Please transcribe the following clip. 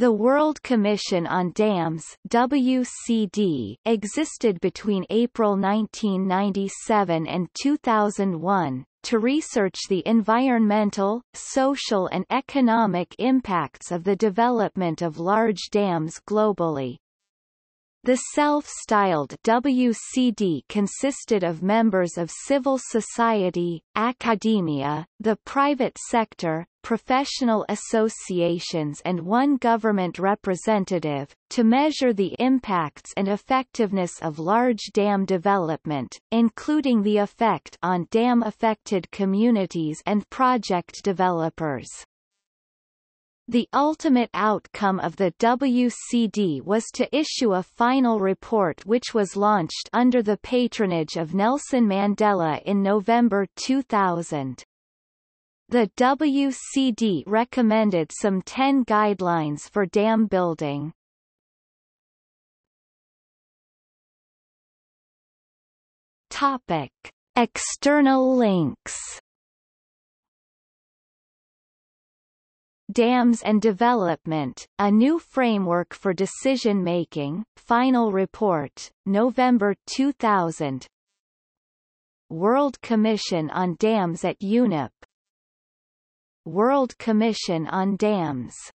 The World Commission on Dams WCD existed between April 1997 and 2001, to research the environmental, social and economic impacts of the development of large dams globally. The self-styled WCD consisted of members of civil society, academia, the private sector, professional associations and one government representative, to measure the impacts and effectiveness of large dam development, including the effect on dam-affected communities and project developers. The ultimate outcome of the WCD was to issue a final report which was launched under the patronage of Nelson Mandela in November 2000. The WCD recommended some 10 guidelines for dam building. Topic. External links Dams and Development, A New Framework for Decision-Making, Final Report, November 2000 World Commission on Dams at UNEP World Commission on Dams